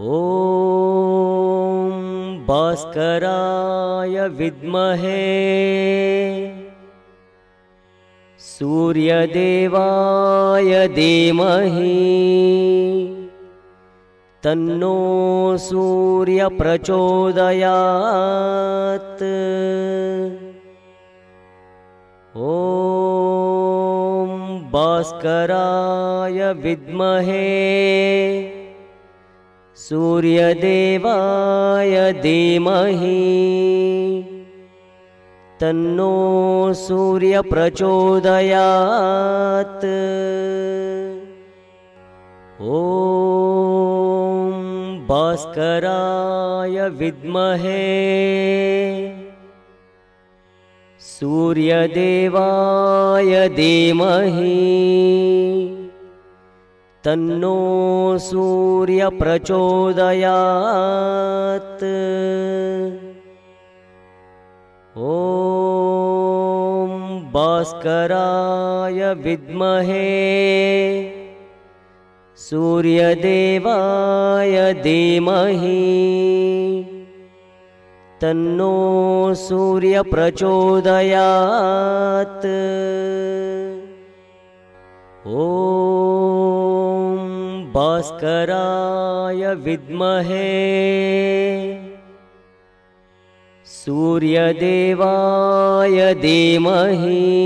ॐ भास्कराय विद्महे। सूर्यदेवाय धीमहि। तन्नो सूर्यप्रचोदयात् ॐ भास्कराय विद्महे सूर्यदेवाय धीमहि। तन्नो सूर्यप्रचोदयात्। ॐ भास्कराय विद्महे। सूर्यदेवाय धीमहि तन्नो सूर्यप्रचोदयात्। ॐ भास्कराय विद्महे सूर्यदेवाय धीमहि। तन्नो सूर्यप्रचोदयात्। ॐ भास्कराय विद्महे। सूर्यदेवाय धीमहि।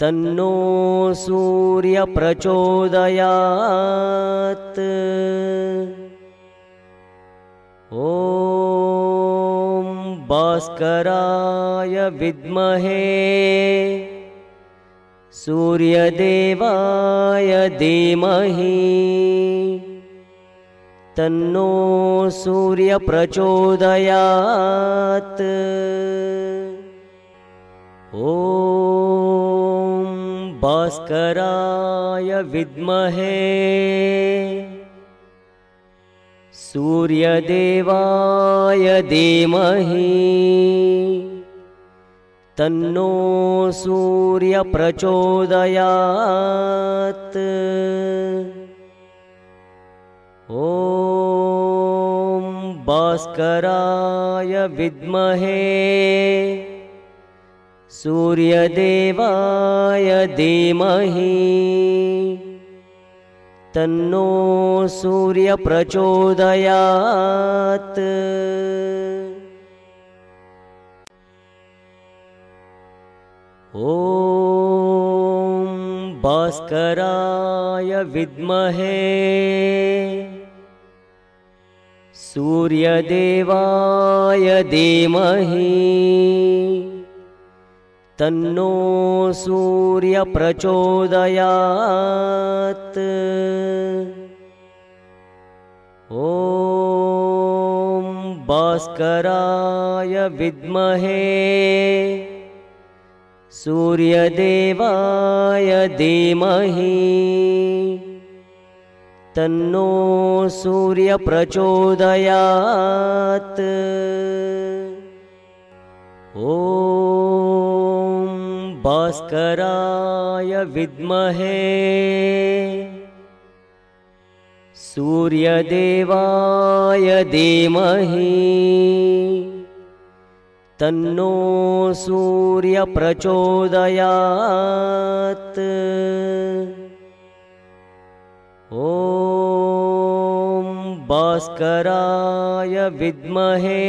तन्नो सूर्यप्रचोदयात्। ॐ भास्कराय विद्महे सूर्यदेवाय धीमहि। तन्नो सूर्यप्रचोदयात्। ॐ भास्कराय विद्महे। सूर्यदेवाय धीमहि तन्नो सूर्यप्रचोदयात्। ॐ भास्कराय विद्महे सूर्यदेवाय धीमहि। तन्नो सूर्यप्रचोदयात् ॐ भास्कराय विद्महे। सूर्यदेवाय धीमहि। तन्नो सूर्यप्रचोदयात्। ॐ भास्कराय विद्महे सूर्यदेवाय धीमहि। तन्नो सूर्यप्रचोदयात्। ॐ भास्कराय विद्महे। सूर्यदेवाय धीमहि तन्नो सूर्यप्रचोदयात्। ॐ भास्कराय विद्महे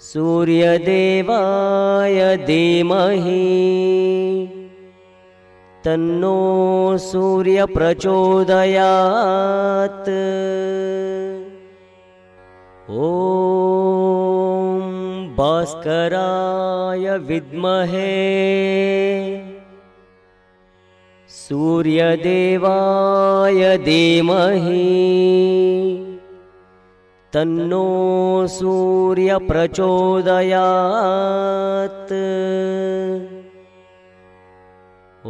सूर्यदेवाय धीमहि। तन्नो सूर्यप्रचोदयात्। ॐ भास्कराय विद्महे। सूर्यदेवाय धीमहि। तन्नो सूर्यप्रचोदयात्। ॐ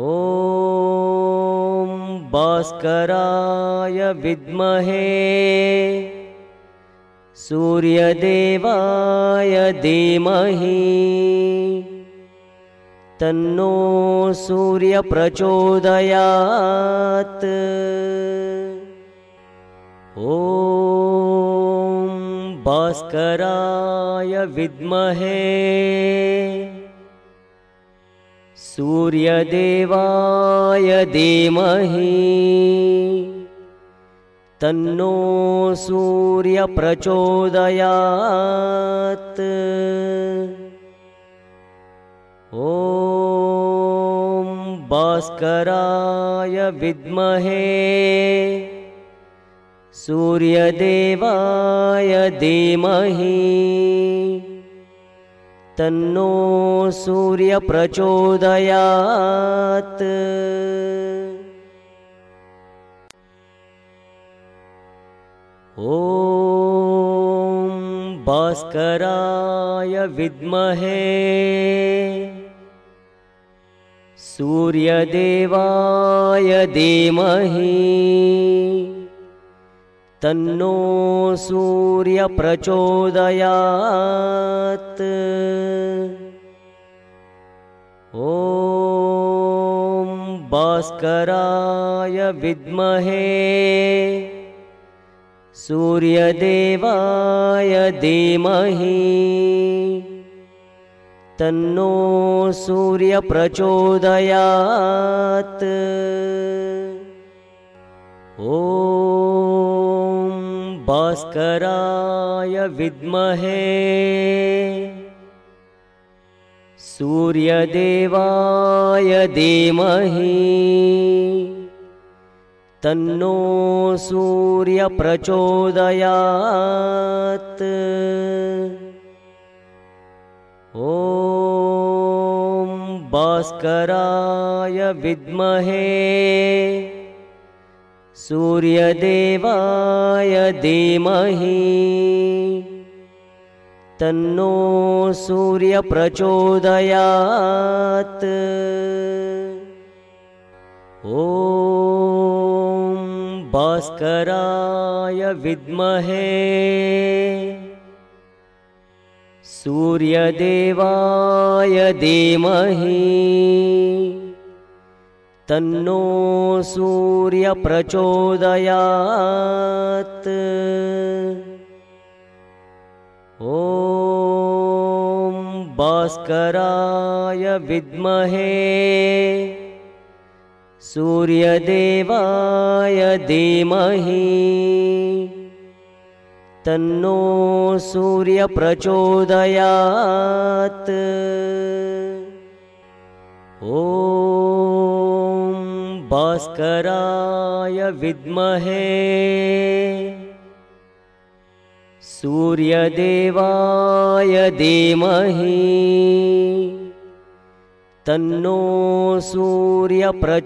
भास्कराय विद्महे सूर्यदेवाय धीमहि। तन्नो सूर्यप्रचोदयात्। ॐ भास्कराय विद्महे। सूर्यदेवाय धीमहि तन्नो सूर्यप्रचोदयात्। ॐ भास्कराय विद्महे सूर्यदेवाय धीमहि। तन्नो सूर्यप्रचोदयात् ॐ भास्कराय विद्महे। सूर्यदेवाय धीमहि। तन्नो सूर्यप्रचोदयात् ॐ भास्कराय विद्महे सूर्यदेवाय धीमहि। तन्नो सूर्यप्रचोदयात्। ॐ भास्कराय विद्महे। सूर्यदेवाय धीमहि तन्नो सूर्यप्रचोदयात्। ॐ भास्कराय विद्महे सूर्यदेवाय धीमहि। तन्नो सूर्यप्रचोदयात्। ॐ भास्कराय विद्महे। सूर्यदेवाय धीमहि। तन्नो सूर्यप्रचोदयात् ॐ भास्कराय विद्महे सूर्यदेवाय धीमहि। तन्नो सूर्यप्रचोदयात्। ॐ भास्कराय विद्महे। सूर्यदेवाय धीमहि तन्नो सूर्यप्रचोदयात्।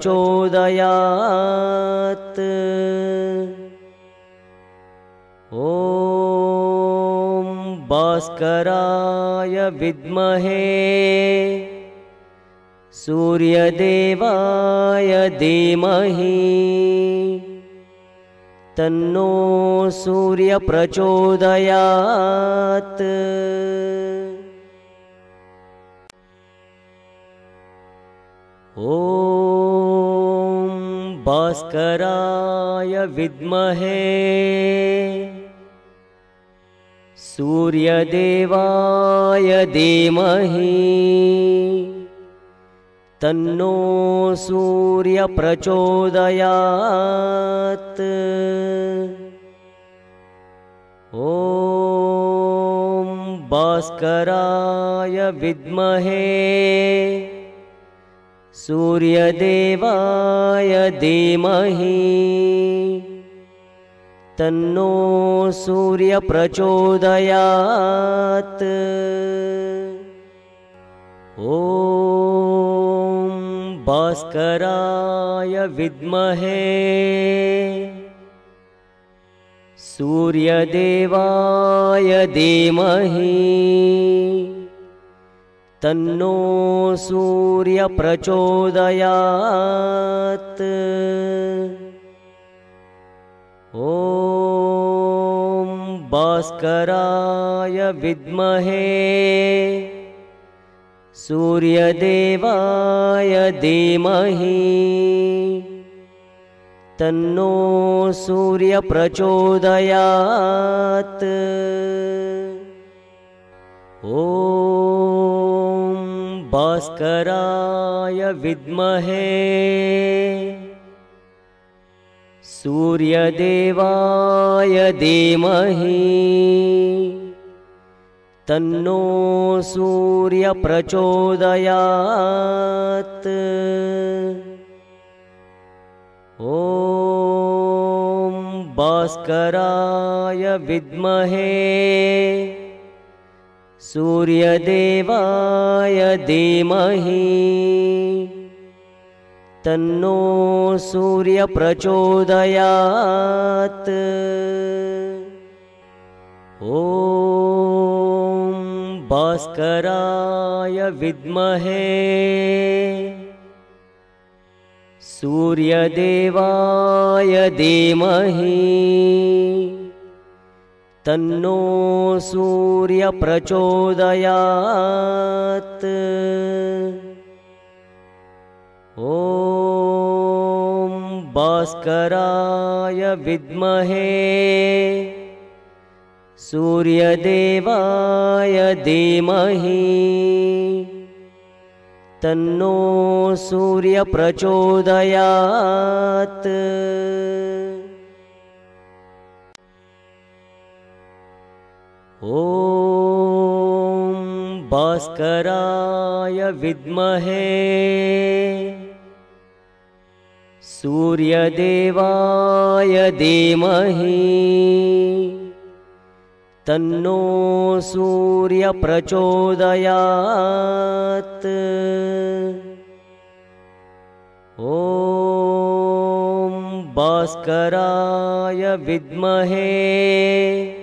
ॐ भास्कराय विद्महे सूर्यदेवाय धीमहि। तन्नो सूर्यप्रचोदयात् ॐ भास्कराय विद्महे। सूर्यदेवाय धीमहि। तन्नो सूर्यप्रचोदयात्। ॐ भास्कराय विद्महे सूर्यदेवाय धीमहि। तन्नो सूर्यप्रचोदयात्। ॐ भास्कराय विद्महे। सूर्यदेवाय धीमहि तन्नो सूर्यप्रचोदयात्। ॐ भास्कराय विद्महे सूर्यदेवाय धीमहि। तन्नो सूर्यप्रचोदयात्। ॐ भास्कराय विद्महे। सूर्यदेवाय धीमहि। तन्नो सूर्यप्रचोदयात् ॐ भास्कराय विद्महे सूर्यदेवाय धीमहि। तन्नो सूर्यप्रचोदयात्। ॐ भास्कराय विद्महे। सूर्यदेवाय धीमहि तन्नो सूर्यप्रचोदयात्। ॐ भास्कराय विद्महे सूर्यदेवाय धीमहि। तन्नो सूर्यप्रचोदयात् ॐ भास्कराय विद्महे। सूर्यदेवाय धीमहि। तन्नो सूर्यप्रचोदयात्। ॐ भास्कराय विद्महे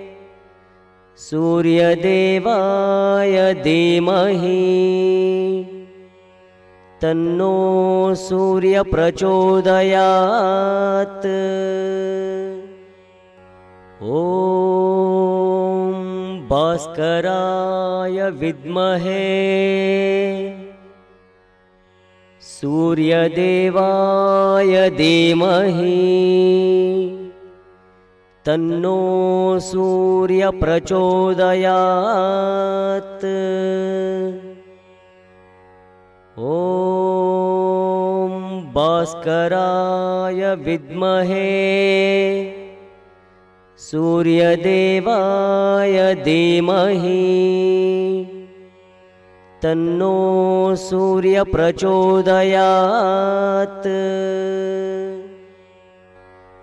सूर्यदेवाय धीमहि। तन्नो सूर्यप्रचोदयात्। ॐ भास्कराय विद्महे। सूर्यदेवाय धीमहि तन्नो सूर्यप्रचोदयात्। ॐ भास्कराय विद्महे सूर्यदेवाय धीमहि। तन्नो सूर्यप्रचोदयात्।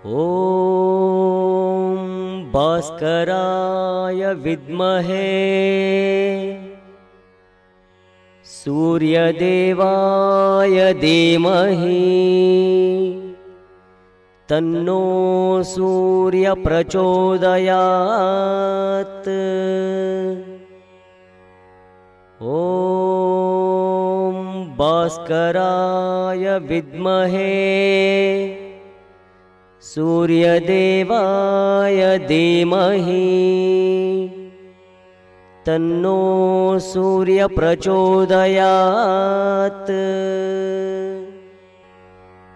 ॐ भास्कराय विद्महे। सूर्यदेवाय धीमहि। तन्नो सूर्यप्रचोदयात् ॐ भास्कराय विद्महे सूर्यदेवाय धीमहि। तन्नो सूर्यप्रचोदयात्।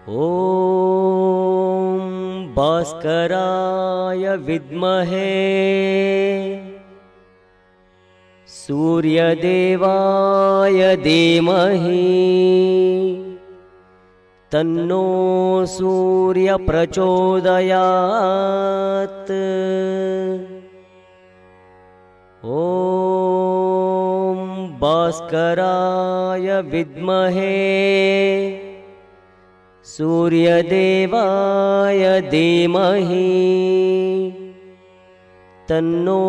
ॐ भास्कराय विद्महे। सूर्यदेवाय धीमहि तन्नो सूर्यप्रचोदयात्। ॐ भास्कराय विद्महे सूर्यदेवाय धीमहि। तन्नो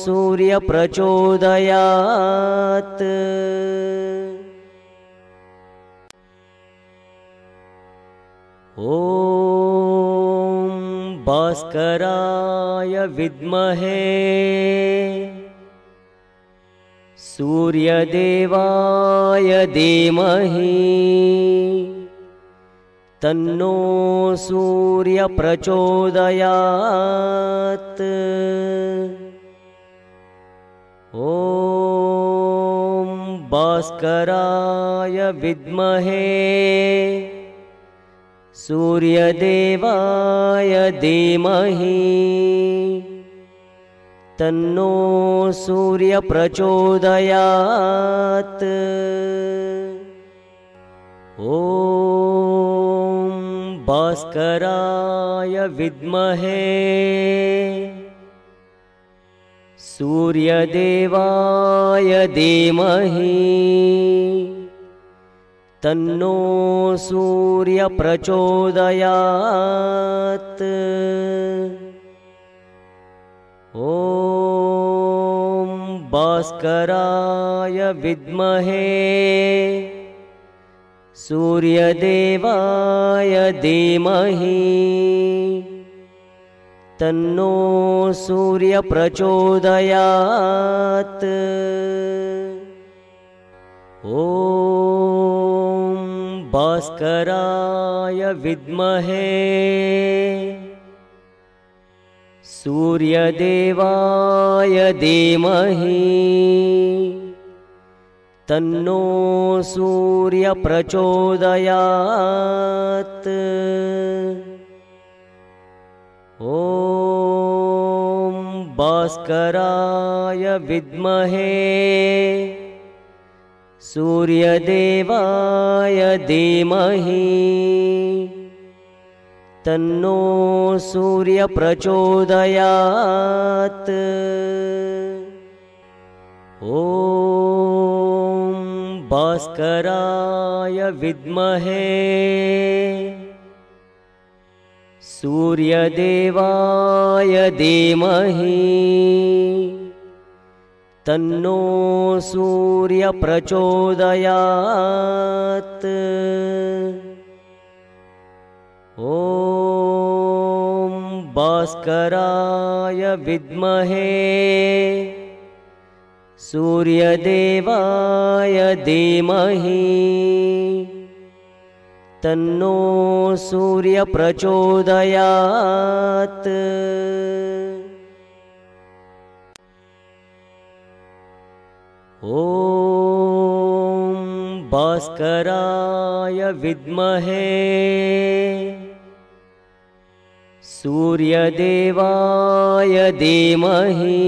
सूर्यप्रचोदयात् ॐ भास्कराय विद्महे। सूर्यदेवाय धीमहि। तन्नो सूर्यप्रचोदयात् ॐ भास्कराय विद्महे सूर्यदेवाय धीमहि। तन्नो सूर्यप्रचोदयात्। ॐ भास्कराय विद्महे। सूर्यदेवाय धीमहि तन्नो सूर्यप्रचोदयात्। ॐ भास्कराय विद्महे। सूर्यदेवाय धीमहि। तन्नो सूर्यप्रचोदयात्। ॐ भास्कराय विद्महे। सूर्यदेवाय धीमहि। तन्नो सूर्यप्रचोदयात् ॐ भास्कराय विद्महे सूर्यदेवाय धीमहि। तन्नो सूर्यप्रचोदयात्। ॐ भास्कराय विद्महे। सूर्यदेवाय धीमहि तन्नो सूर्यप्रचोदयात्। ॐ भास्कराय विद्महे सूर्यदेवाय धीमहि। तन्नो सूर्यप्रचोदयात् ॐ भास्कराय विद्महे। सूर्यदेवाय धीमहि।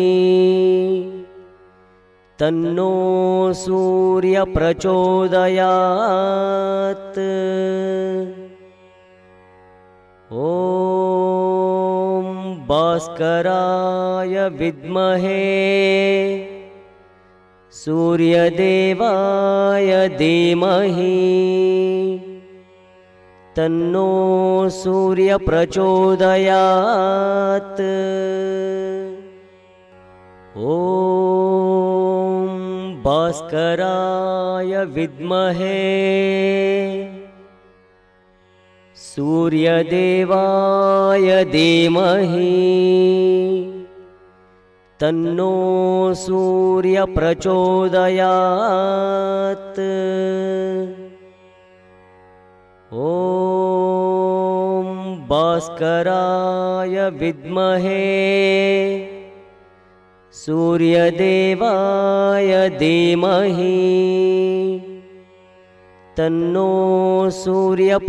तन्नो सूर्यप्रचोदयात्। ॐ भास्कराय विद्महे सूर्यदेवाय धीमहि। तन्नो सूर्यप्रचोदयात्। ॐ भास्कराय विद्महे। सूर्यदेवाय धीमहि तन्नो सूर्यप्रचोदयात्। ॐ भास्कराय विद्महे सूर्यदेवाय धीमहि। तन्नो सूर्यप्रचोदयात्।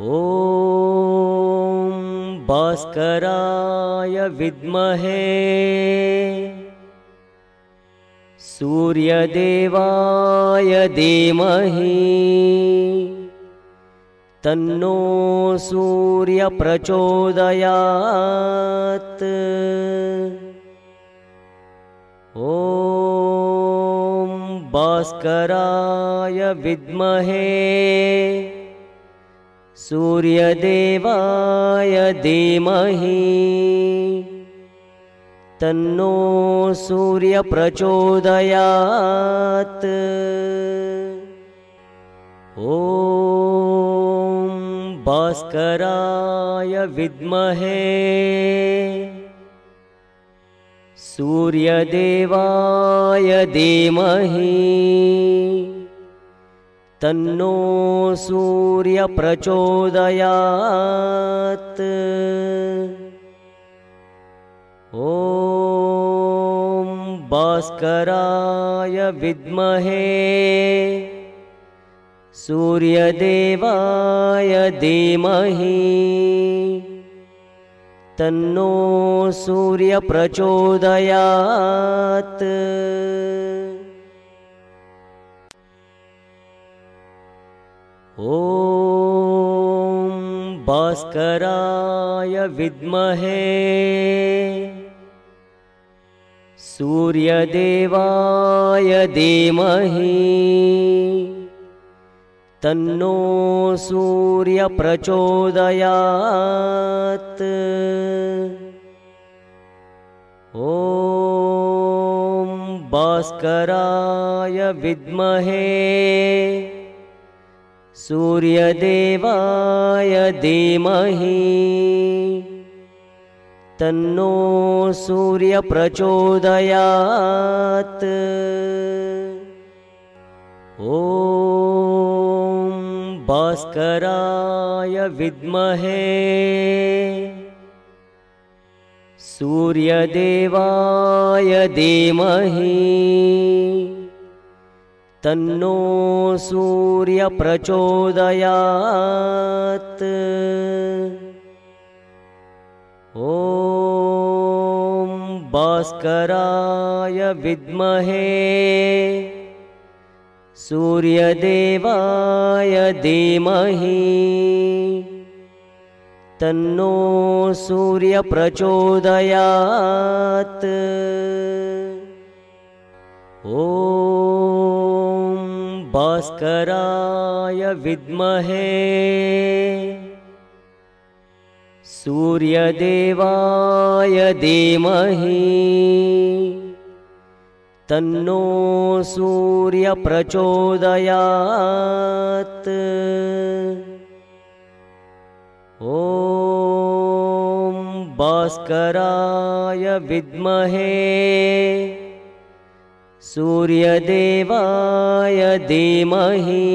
ॐ भास्कराय विद्महे। सूर्यदेवाय धीमहि। तन्नो सूर्यप्रचोदयात् ॐ भास्कराय विद्महे सूर्यदेवाय धीमहि। तन्नो सूर्यप्रचोदयात्। ॐ भास्कराय विद्महे। सूर्यदेवाय धीमहि तन्नो सूर्यप्रचोदयात्। ॐ भास्कराय विद्महे सूर्यदेवाय धीमहि। तन्नो सूर्यप्रचोदयात् ॐ भास्कराय विद्महे। सूर्यदेवाय धीमहि। तन्नो सूर्यप्रचोदयात् ॐ भास्कराय विद्महे सूर्यदेवाय धीमहि। तन्नो सूर्यप्रचोदयात्। ॐ भास्कराय विद्महे। सूर्यदेवाय धीमहि तन्नो सूर्यप्रचोदयात्। ॐ भास्कराय विद्महे सूर्यदेवाय धीमहि। तन्नो सूर्यप्रचोदयात्। ॐ भास्कराय विद्महे। सूर्यदेवाय धीमहि। तन्नो सूर्यप्रचोदयात्। ॐ भास्कराय विद्महे सूर्यदेवाय धीमहि।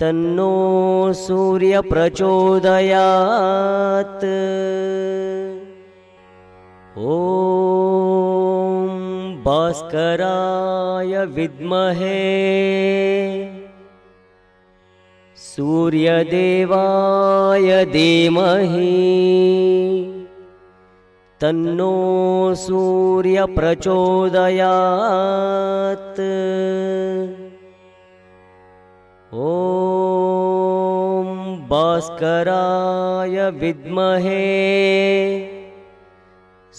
तन्नो सूर्यप्रचोदयात्। ॐ भास्कराय विद्महे। सूर्यदेवाय धीमहि तन्नो सूर्यप्रचोदयात्। ॐ भास्कराय विद्महे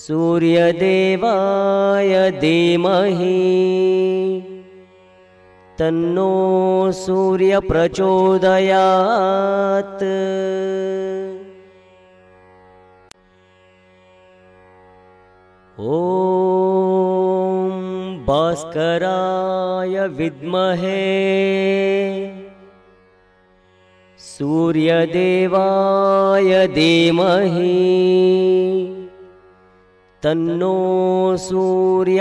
सूर्यदेवाय धीमहि। तन्नो सूर्यप्रचोदयात् ॐ भास्कराय विद्महे। सूर्यदेवाय धीमहि। तन्नो सूर्यप्रचोदयात्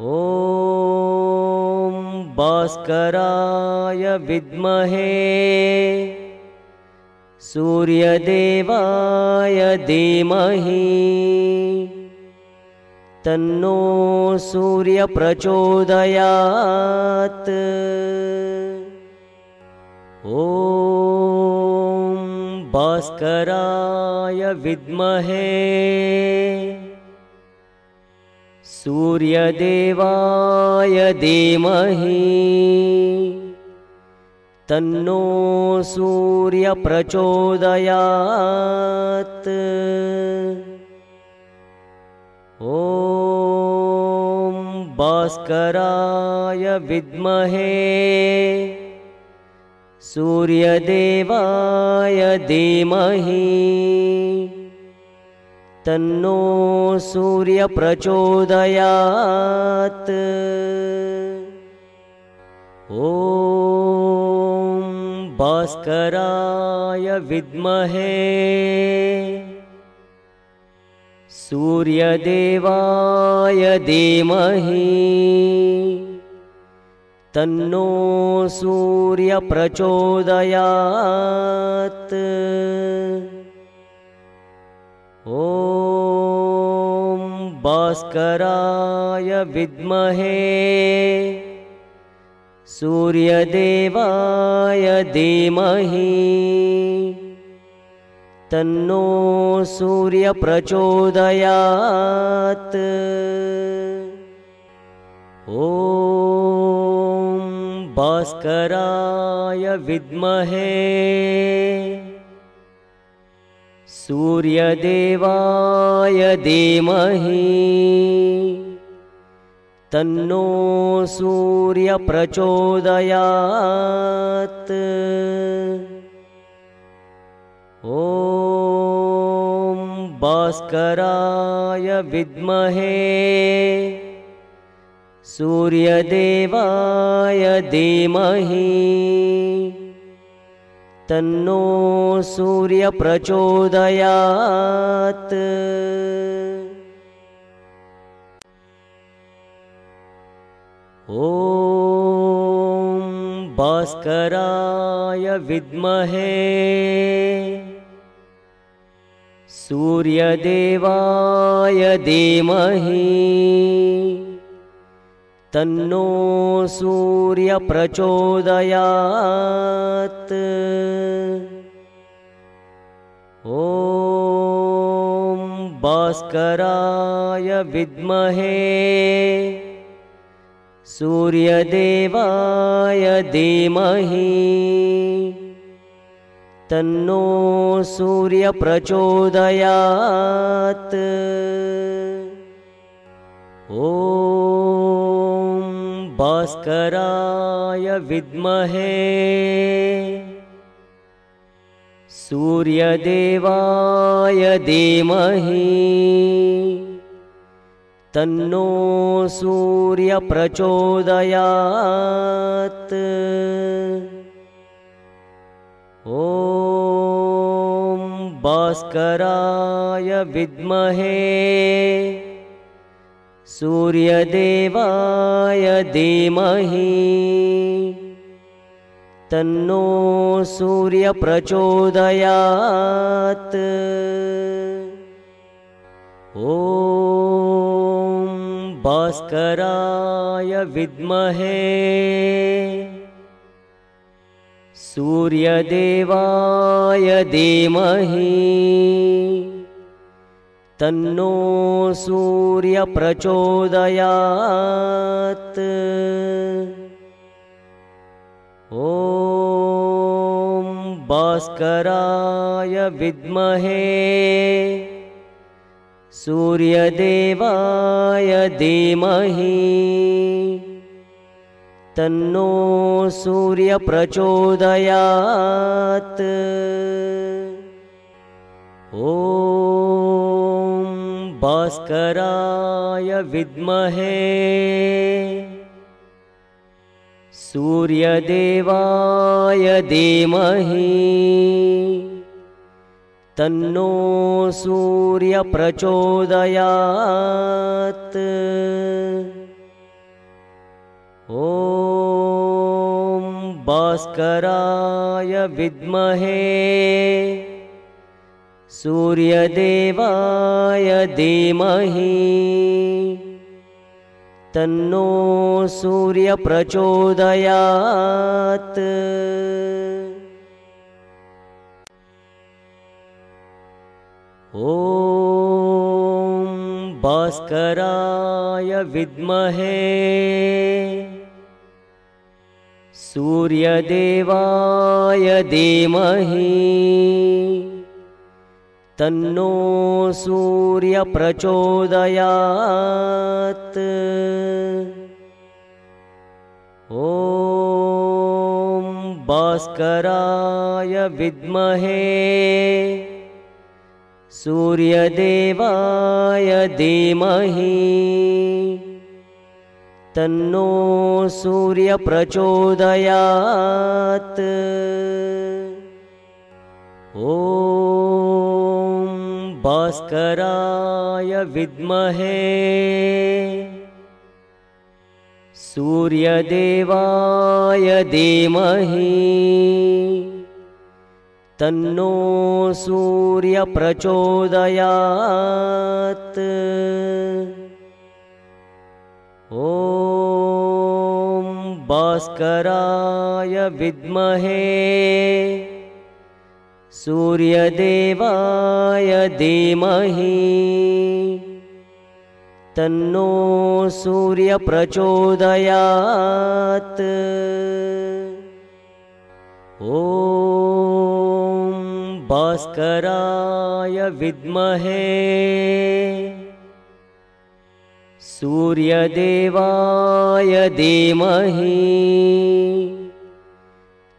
ॐ भास्कराय विद्महे सूर्यदेवाय धीमहि। तन्नो सूर्यप्रचोदयात्। ॐ भास्कराय विद्महे। सूर्यदेवाय धीमहि तन्नो सूर्यप्रचोदयात्। ॐ भास्कराय विद्महे सूर्यदेवाय धीमहि। तन्नो सूर्यप्रचोदयात्। ॐ भास्कराय विद्महे। सूर्यदेवाय धीमहि। तन्नो सूर्यप्रचोदयात् ॐ भास्कराय विद्महे सूर्यदेवाय धीमहि। तन्नो सूर्यप्रचोदयात्। ॐ भास्कराय विद्महे। सूर्यदेवाय धीमहि तन्नो सूर्यप्रचोदयात्। ॐ भास्कराय विद्महे सूर्यदेवाय धीमहि। तन्नो सूर्यप्रचोदयात् ॐ भास्कराय विद्महे। सूर्यदेवाय धीमहि। तन्नो सूर्यप्रचोदयात् ॐ भास्कराय विद्महे सूर्यदेवाय धीमहि। तन्नो सूर्यप्रचोदयात्। ॐ भास्कराय विद्महे। सूर्यदेवाय धीमहि तन्नो सूर्यप्रचोदयात्। ॐ भास्कराय विद्महे। सूर्यदेवाय धीमहि। तन्नो सूर्यप्रचोदयात्। ॐ भास्कराय विद्महे। सूर्यदेवाय धीमहि। तन्नो सूर्यप्रचोदयात् ॐ भास्कराय विद्महे सूर्यदेवाय धीमहि। तन्नो सूर्यप्रचोदयात्। ॐ भास्कराय विद्महे। सूर्यदेवाय धीमहि तन्नो सूर्यप्रचोदयात्। ॐ भास्कराय विद्महे सूर्यदेवाय धीमहि। तन्नो सूर्यप्रचोदयात् ॐ भास्कराय विद्महे। सूर्यदेवाय धीमहि। तन्नो सूर्यप्रचोदयात्। ॐ भास्कराय विद्महे सूर्यदेवाय धीमहि। तन्नो सूर्यप्रचोदयात्। ॐ भास्कराय विद्महे। सूर्यदेवाय धीमहि तन्नो सूर्यप्रचोदयात्। ॐ भास्कराय विद्महे सूर्यदेवाय धीमहि। तन्नो सूर्यप्रचोदयात्। ॐ भास्कराय विद्महे। सूर्यदेवाय धीमहि।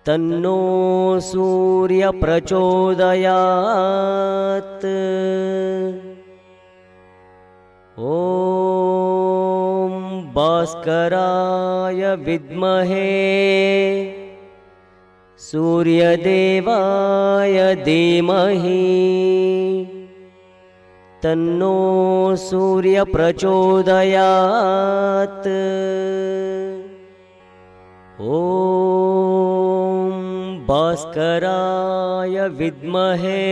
तन्नो सूर्यप्रचोदयात् ॐ भास्कराय विद्महे सूर्यदेवाय धीमहि। तन्नो सूर्यप्रचोदयात्। ॐ भास्कराय विद्महे।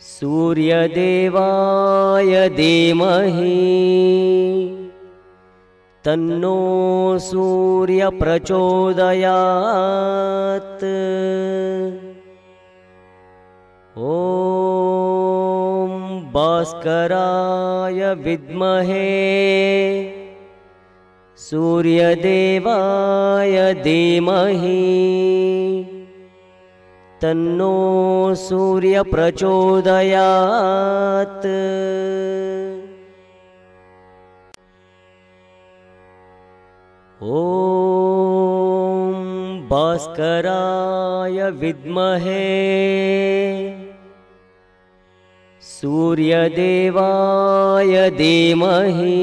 सूर्यदेवाय धीमहि तन्नो सूर्यप्रचोदयात्। ॐ भास्कराय विद्महे सूर्यदेवाय धीमहि। तन्नो सूर्यप्रचोदयात् ॐ भास्कराय विद्महे। सूर्यदेवाय धीमहि।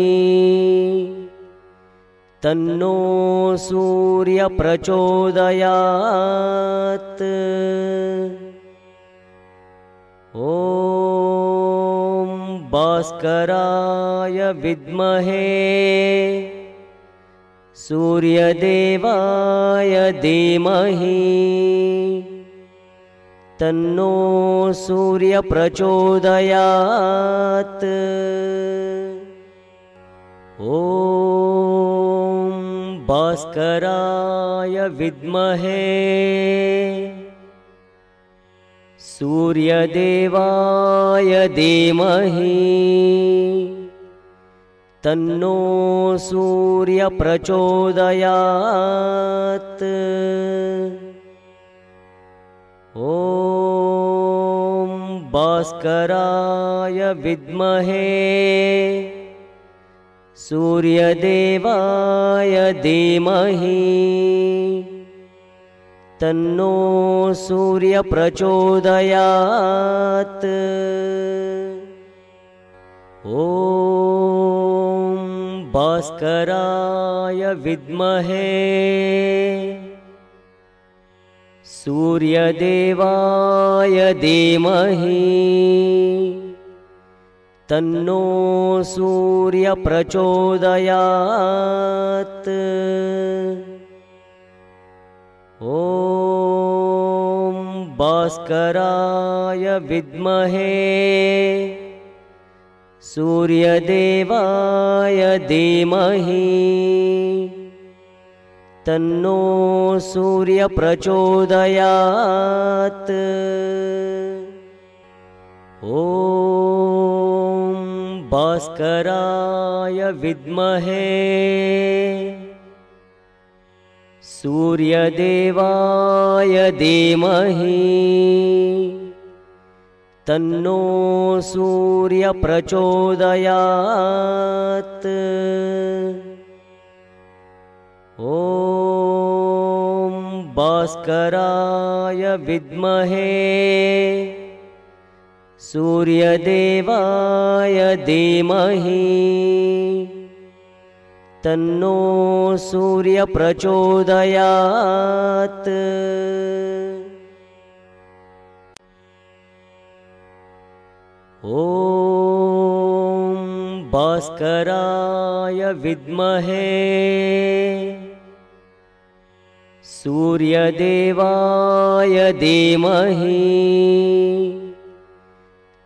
तन्नो सूर्यप्रचोदयात् ॐ भास्कराय विद्महे सूर्यदेवाय धीमहि। तन्नो सूर्यप्रचोदयात्। ॐ भास्कराय विद्महे। सूर्यदेवाय धीमहि तन्नो सूर्यप्रचोदयात्। ॐ भास्कराय विद्महे। सूर्यदेवाय धीमहि। तन्नो सूर्यप्रचोदयात्। ॐ भास्कराय विद्महे। सूर्यदेवाय धीमहि। तन्नो सूर्यप्रचोदयात्। ॐ भास्कराय विद्महे सूर्यदेवाय धीमहि। तन्नो सूर्यप्रचोदयात्। ॐ भास्कराय विद्महे। सूर्यदेवाय धीमहि तन्नो सूर्यप्रचोदयात्। ॐ भास्कराय विद्महे सूर्यदेवाय धीमहि। तन्नो सूर्यप्रचोदयात् ॐ भास्कराय विद्महे। सूर्यदेवाय धीमहि।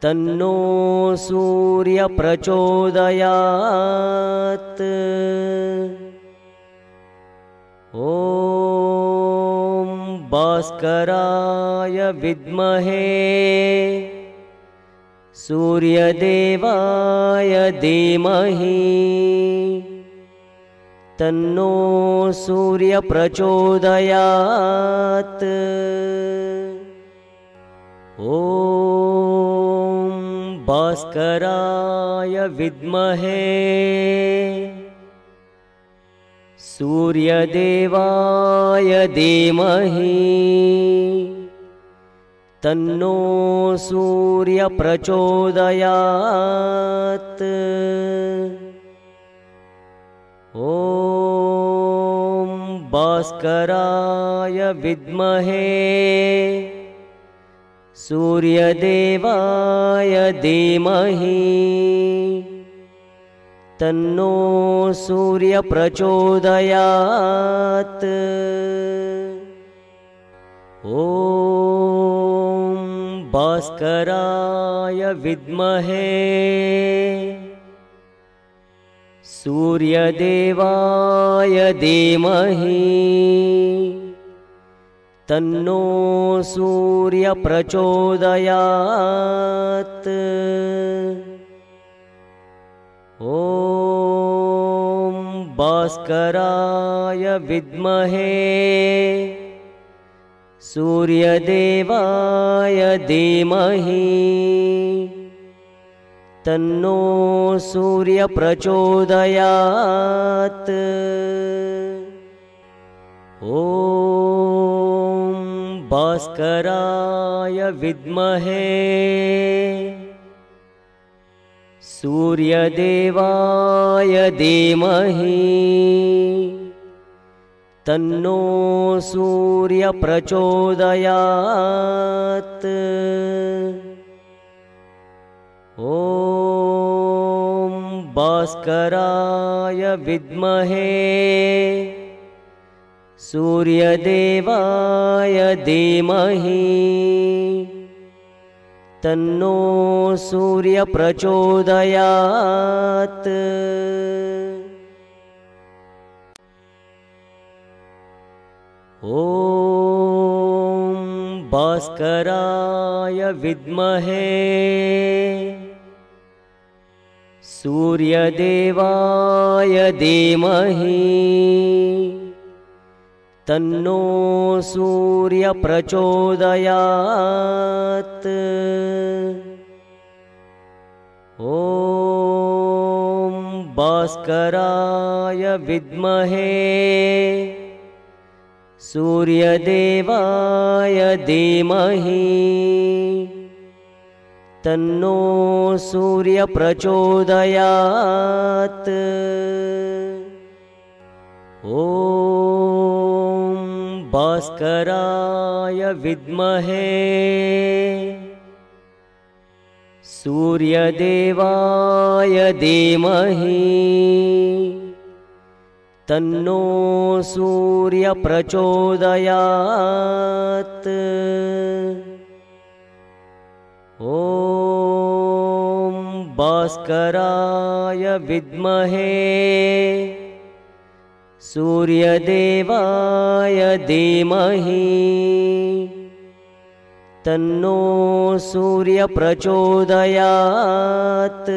तन्नो सूर्यप्रचोदयात्। ॐ भास्कराय विद्महे सूर्यदेवाय धीमहि। तन्नो सूर्यप्रचोदयात्। ॐ भास्कराय विद्महे। सूर्यदेवाय धीमहि तन्नो सूर्यप्रचोदयात्। ॐ भास्कराय विद्महे सूर्यदेवाय धीमहि। तन्नो सूर्यप्रचोदयात्। ॐ भास्कराय विद्महे। सूर्यदेवाय धीमहि। तन्नो सूर्यप्रचोदयात्। ॐ भास्कराय विद्महे सूर्यदेवाय धीमहि। तन्नो सूर्यप्रचोदयात्। ॐ भास्कराय विद्महे। सूर्यदेवाय धीमहि तन्नो सूर्यप्रचोदयात्। ॐ भास्कराय विद्महे। सूर्यदेवाय धीमहि। तन्नो सूर्यप्रचोदयात् ॐ भास्कराय विद्महे। सूर्यदेवाय धीमहि। तन्नो सूर्यप्रचोदयात् ॐ भास्कराय विद्महे सूर्यदेवाय धीमहि। तन्नो सूर्यप्रचोदयात्। ॐ भास्कराय विद्महे। सूर्यदेवाय धीमहि तन्नो सूर्यप्रचोदयात्। ॐ भास्कराय विद्महे। सूर्यदेवाय धीमहि। तन्नो सूर्यप्रचोदयात्